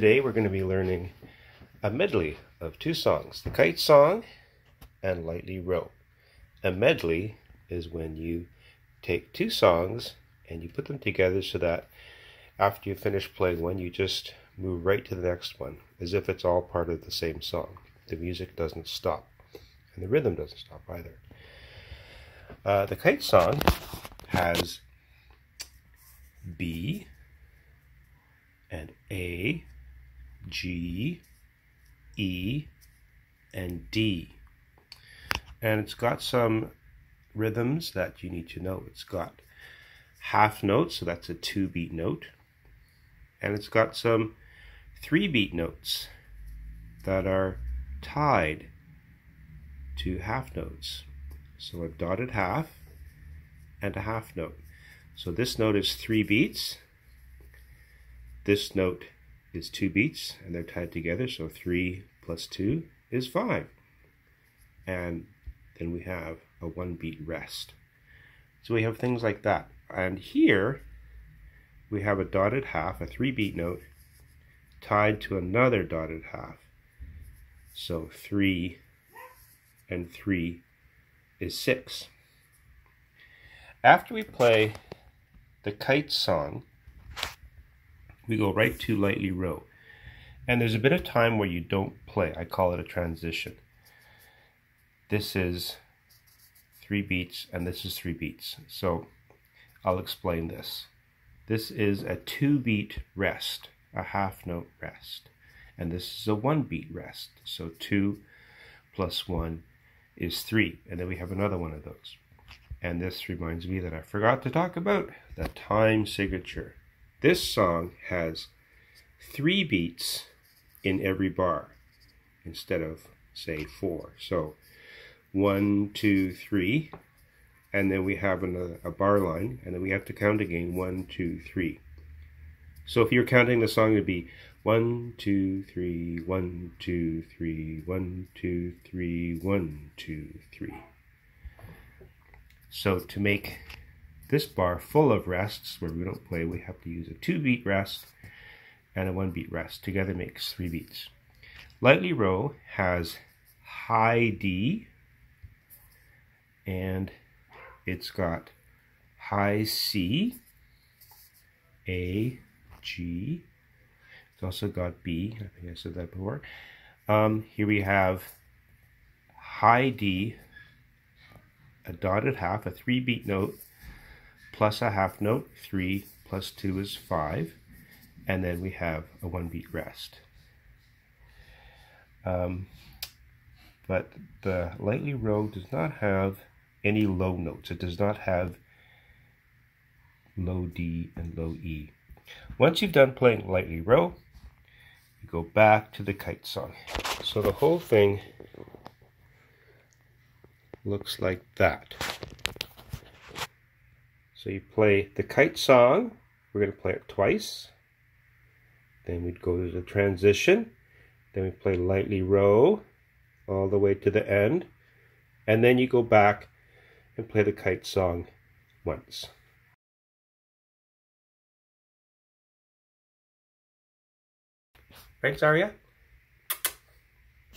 Today we're going to be learning a medley of two songs, the kite song and lightly row. A medley is when you take two songs and you put them together so that after you finish playing one, you just move right to the next one as if it's all part of the same song. The music doesn't stop and the rhythm doesn't stop either. Uh, the kite song has B and A G, E, and D. And it's got some rhythms that you need to know. It's got half notes, so that's a two beat note. And it's got some three beat notes that are tied to half notes. So a dotted half and a half note. So this note is three beats. This note is two beats and they're tied together. So three plus two is five. And then we have a one beat rest. So we have things like that. And here we have a dotted half, a three beat note, tied to another dotted half. So three and three is six. After we play the kite song, we go right to lightly row. And there's a bit of time where you don't play. I call it a transition. This is three beats and this is three beats. So I'll explain this. This is a two beat rest, a half note rest. And this is a one beat rest. So two plus one is three. And then we have another one of those. And this reminds me that I forgot to talk about the time signature. This song has three beats in every bar instead of, say, four. So one, two, three, and then we have another, uh, a bar line, and then we have to count again one, two, three. So if you're counting the song, it would be one, two, three, one, two, three, one, two, three, one, two, three. So to make this bar full of rests where we don't play, we have to use a two beat rest and a one beat rest. Together makes three beats. Lightly Row has high D and it's got high C, A, G. It's also got B. I think I said that before. Um, here we have high D, a dotted half, a three beat note, plus a half note, 3 plus 2 is 5, and then we have a one beat rest. Um, but the lightly row does not have any low notes. It does not have low D and low E. Once you've done playing lightly row, you go back to the kite song. So the whole thing looks like that. So you play the kite song. We're going to play it twice. Then we'd go to the transition. Then we play lightly row all the way to the end. And then you go back and play the kite song once. Right, Zaria?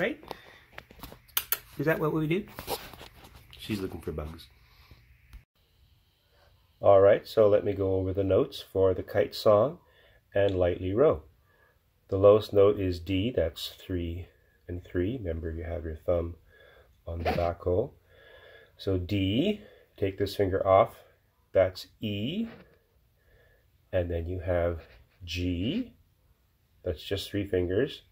Right? Is that what we do? She's looking for bugs. All right, so let me go over the notes for the kite song and lightly row. The lowest note is D, that's three and three. Remember, you have your thumb on the back hole. So D, take this finger off, that's E. And then you have G, that's just three fingers,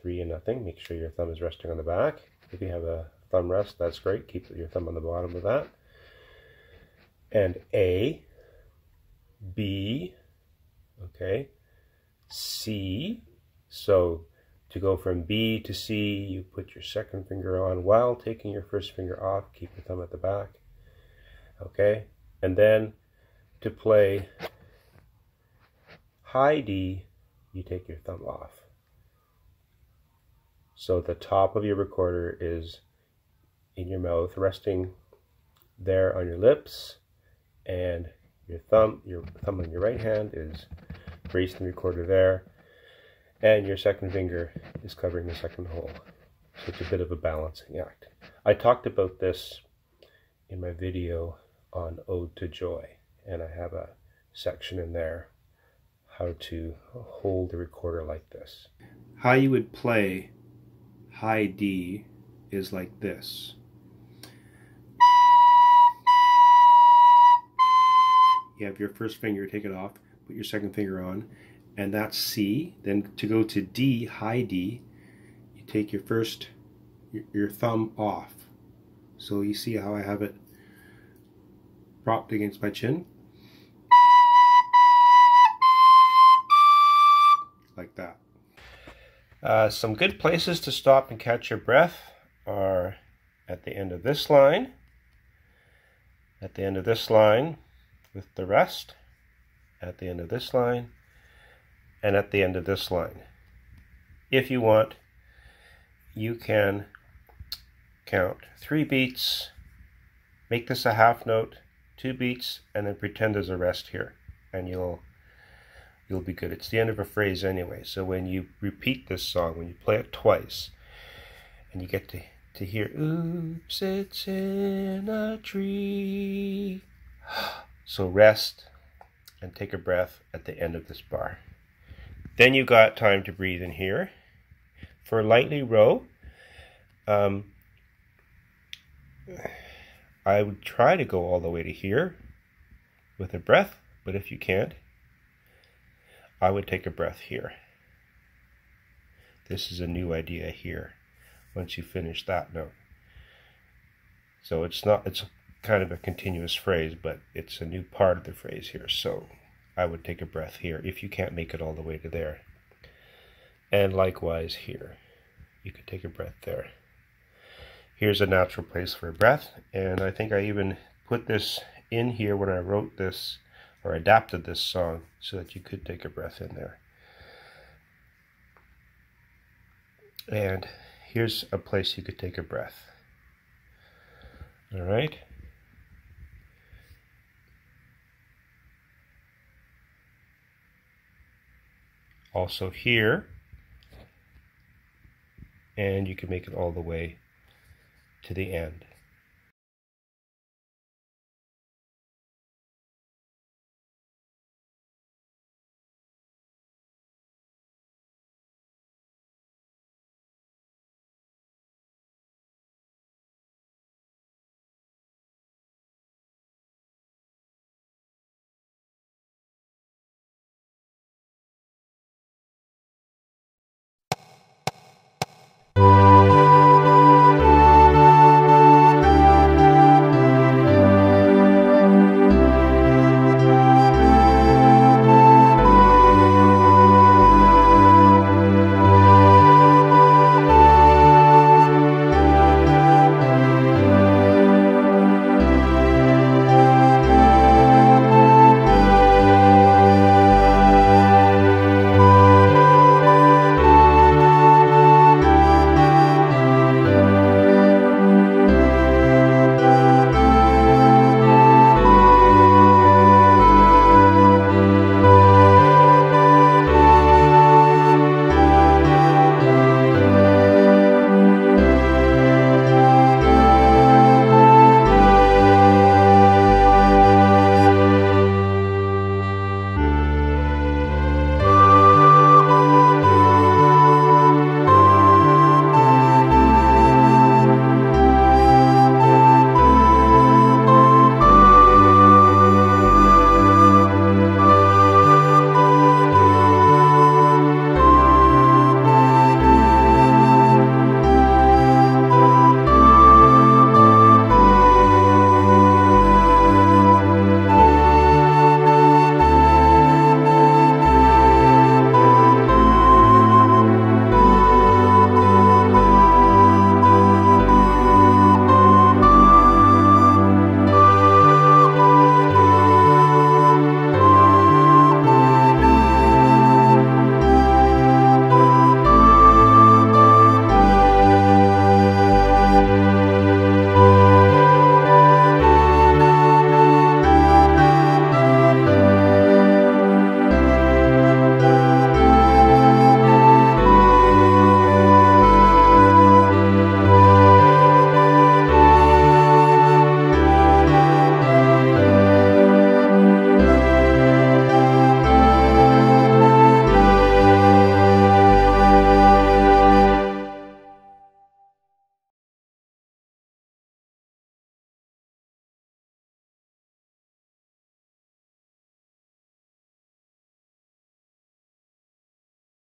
three and nothing. Make sure your thumb is resting on the back. If you have a thumb rest, that's great. Keep your thumb on the bottom of that and A, B, okay, C. So to go from B to C, you put your second finger on while taking your first finger off. Keep your thumb at the back. Okay, and then to play high D, you take your thumb off. So the top of your recorder is in your mouth, resting there on your lips and your thumb, your thumb on your right hand is bracing the recorder there, and your second finger is covering the second hole. So it's a bit of a balancing act. I talked about this in my video on Ode to Joy, and I have a section in there how to hold the recorder like this. How you would play high D is like this. You have your first finger, take it off, put your second finger on, and that's C. Then to go to D, high D, you take your first, your thumb off. So you see how I have it propped against my chin? Like that. Uh, some good places to stop and catch your breath are at the end of this line, at the end of this line with the rest, at the end of this line, and at the end of this line. If you want, you can count three beats, make this a half note, two beats, and then pretend there's a rest here, and you'll you'll be good. It's the end of a phrase anyway, so when you repeat this song, when you play it twice, and you get to, to here, oops, it's in a tree. So rest and take a breath at the end of this bar. Then you got time to breathe in here. For a lightly row, um, I would try to go all the way to here with a breath, but if you can't, I would take a breath here. This is a new idea here once you finish that note. So it's not, it's kind of a continuous phrase, but it's a new part of the phrase here. So I would take a breath here if you can't make it all the way to there. And likewise here, you could take a breath there. Here's a natural place for a breath, and I think I even put this in here when I wrote this or adapted this song so that you could take a breath in there. And here's a place you could take a breath. All right. Also here and you can make it all the way to the end.